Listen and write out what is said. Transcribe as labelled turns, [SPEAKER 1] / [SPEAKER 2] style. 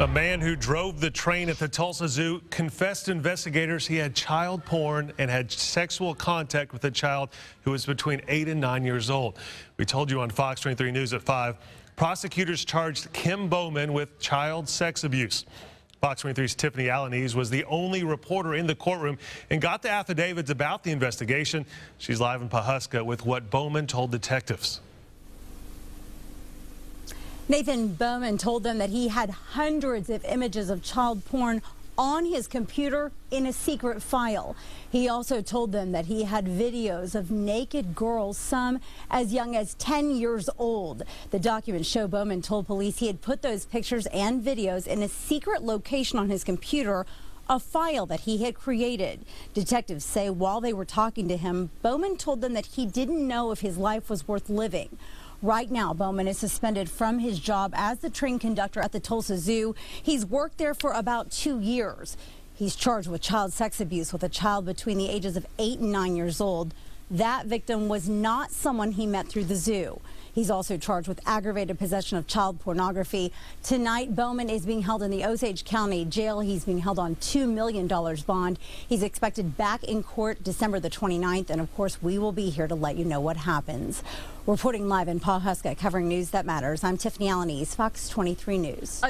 [SPEAKER 1] A man who drove the train at the Tulsa Zoo confessed to investigators he had child porn and had sexual contact with a child who was between 8 and 9 years old. We told you on Fox 23 News at 5. Prosecutors charged Kim Bowman with child sex abuse. Fox 23's Tiffany Alaniz was the only reporter in the courtroom and got the affidavits about the investigation. She's live in Pawhuska with what Bowman told detectives.
[SPEAKER 2] Nathan Bowman told them that he had hundreds of images of child porn on his computer in a secret file. He also told them that he had videos of naked girls, some as young as 10 years old. The documents show Bowman told police he had put those pictures and videos in a secret location on his computer a file that he had created. Detectives say while they were talking to him, Bowman told them that he didn't know if his life was worth living. Right now, Bowman is suspended from his job as the train conductor at the Tulsa Zoo. He's worked there for about two years. He's charged with child sex abuse with a child between the ages of eight and nine years old. That victim was not someone he met through the zoo. He's also charged with aggravated possession of child pornography. Tonight, Bowman is being held in the Osage County Jail. He's being held on $2 million bond. He's expected back in court December the 29th. And of course, we will be here to let you know what happens. Reporting live in Pawhuska, covering news that matters, I'm Tiffany Alaniz, Fox 23 News.